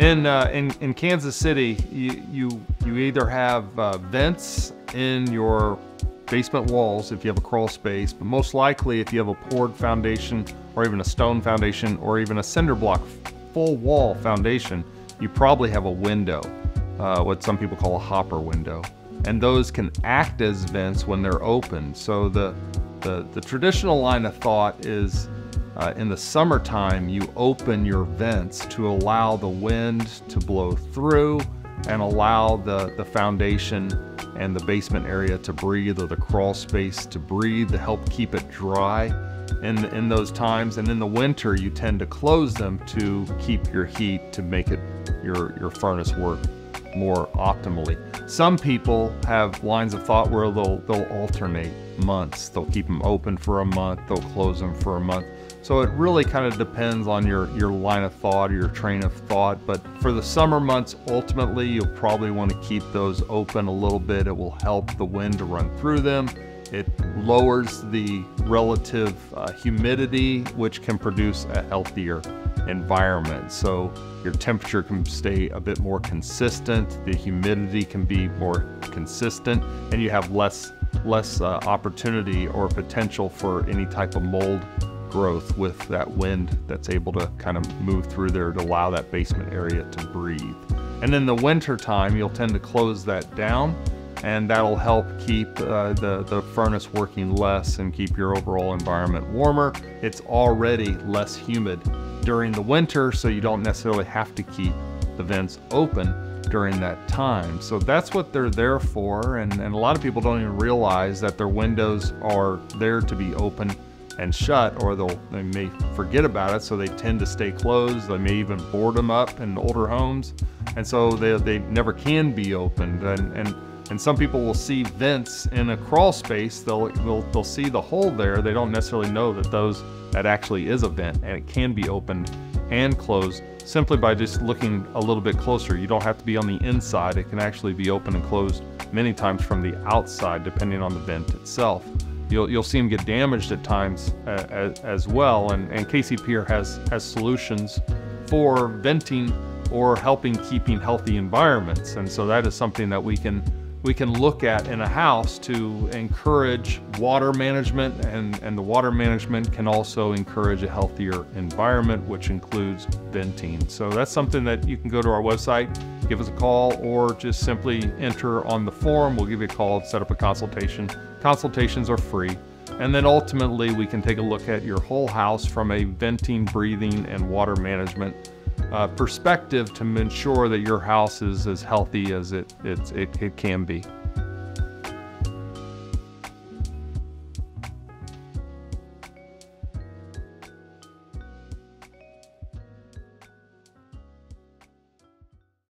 In, uh, in, in Kansas City, you, you, you either have uh, vents in your basement walls if you have a crawl space, but most likely if you have a poured foundation or even a stone foundation or even a cinder block full wall foundation, you probably have a window, uh, what some people call a hopper window. And those can act as vents when they're open. So the, the, the traditional line of thought is uh, in the summertime, you open your vents to allow the wind to blow through and allow the, the foundation and the basement area to breathe or the crawl space to breathe to help keep it dry in, in those times. And in the winter, you tend to close them to keep your heat to make it your, your furnace work more optimally. Some people have lines of thought where they'll, they'll alternate months. They'll keep them open for a month, they'll close them for a month. So it really kind of depends on your, your line of thought or your train of thought. But for the summer months, ultimately, you'll probably want to keep those open a little bit. It will help the wind to run through them. It lowers the relative uh, humidity, which can produce a healthier environment. So your temperature can stay a bit more consistent, the humidity can be more consistent, and you have less less uh, opportunity or potential for any type of mold growth with that wind that's able to kind of move through there to allow that basement area to breathe. And in the winter time, you'll tend to close that down and that'll help keep uh, the, the furnace working less and keep your overall environment warmer. It's already less humid during the winter, so you don't necessarily have to keep the vents open during that time. So that's what they're there for, and, and a lot of people don't even realize that their windows are there to be open and shut or they'll they may forget about it so they tend to stay closed they may even board them up in older homes and so they, they never can be opened and, and and some people will see vents in a crawl space. They'll, they'll they'll see the hole there. They don't necessarily know that those that actually is a vent and it can be opened and closed simply by just looking a little bit closer. You don't have to be on the inside. It can actually be open and closed many times from the outside depending on the vent itself. You'll, you'll see them get damaged at times as, as, well. And, and KC Pier has, has solutions for venting or helping keeping healthy environments. And so that is something that we can we can look at in a house to encourage water management and, and the water management can also encourage a healthier environment which includes venting. So that's something that you can go to our website give us a call or just simply enter on the form we'll give you a call set up a consultation. Consultations are free. And then ultimately we can take a look at your whole house from a venting breathing and water management uh, perspective to ensure that your house is as healthy as it, it, it, it can be.